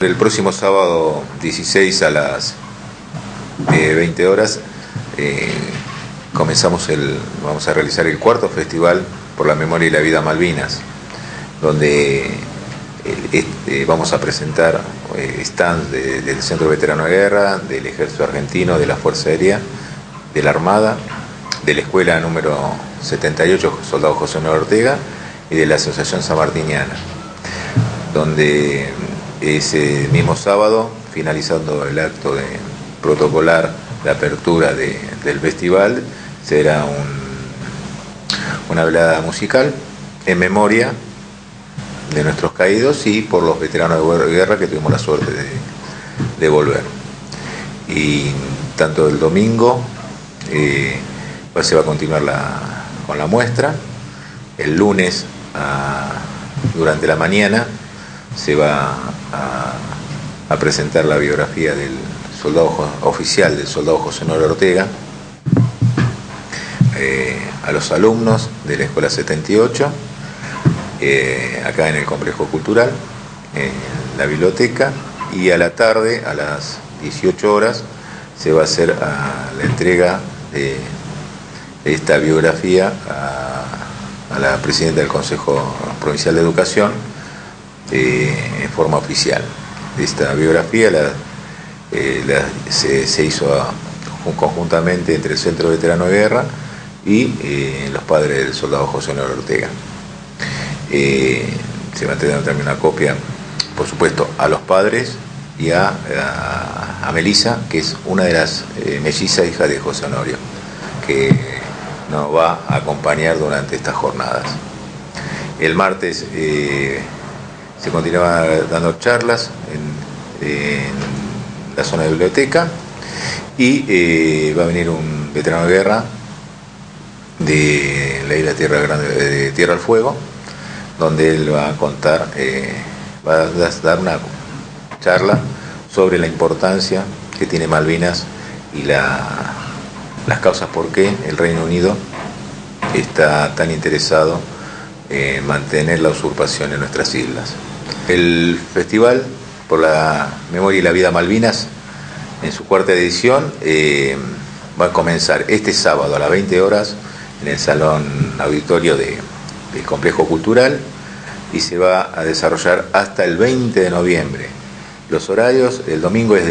El próximo sábado 16 a las 20 horas eh, comenzamos el, vamos a realizar el cuarto festival por la memoria y la vida Malvinas, donde eh, este, vamos a presentar eh, stands del Centro Veterano de Guerra, del Ejército Argentino, de la Fuerza Aérea, de la Armada, de la Escuela número 78 Soldado José Manuel Ortega y de la Asociación Samartiniana, donde ese mismo sábado, finalizando el acto de protocolar de apertura del festival, será una velada musical en memoria de nuestros caídos y por los veteranos de guerra que tuvimos la suerte de, volver. Y tanto el domingo eh, pues se va a continuar con la muestra, el lunes durante la mañana se va a, presentar la biografía del soldado oficial del soldado José Nora Ortega eh, a los alumnos de la Escuela 78, eh, acá en el complejo cultural, en la biblioteca, y a la tarde, a las 18 horas, se va a hacer la entrega de esta biografía a la presidenta del Consejo Provincial de Educación, en forma oficial. Esta biografía eh, se, hizo conjuntamente entre el Centro Veterano de Guerra y eh, los padres del soldado José Noro Ortega. Eh, se va a tener también una copia, por supuesto, a los padres y a, a, Melisa, que es una de las mellizas hijas de José Honorio, que nos va a acompañar durante estas jornadas. El martes se continuaban dando charlas en, la zona de biblioteca y eh, va a venir un veterano de guerra de la isla Tierra Grande de Tierra al Fuego, donde él va a contar, eh, va a dar una charla sobre la importancia que tiene Malvinas y las causas por qué el Reino Unido está tan interesado en mantener la usurpación en nuestras islas. El festival por la memoria y la vida Malvinas, en su cuarta edición, eh, va a comenzar este sábado a las 20 horas en el Salón Auditorio del Complejo Cultural y se va a desarrollar hasta el 20 de noviembre. Los horarios, el domingo es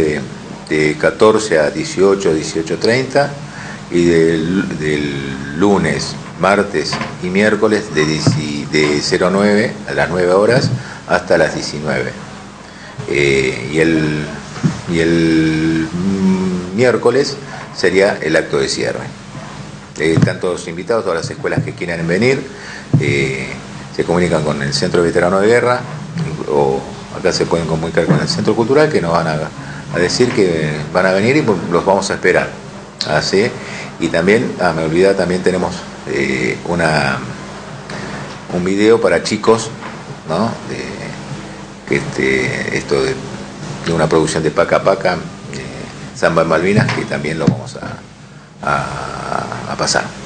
de, 14 a 18, 18.30 y del, lunes, martes y miércoles de, de 09 a las 9 horas hasta las 19. Eh, y, el, y el miércoles sería el acto de cierre. Eh, están todos invitados, todas las escuelas que quieran venir, eh, se comunican con el Centro Veterano de Guerra o acá se pueden comunicar con el Centro Cultural que nos van a, decir que van a venir y los vamos a esperar. Así, y también, ah, me olvidaba, también tenemos una, un video para chicos ¿no? De, este, esto de, una producción de Paca Paca, eh, Samba en Malvinas, que también lo vamos a, a pasar.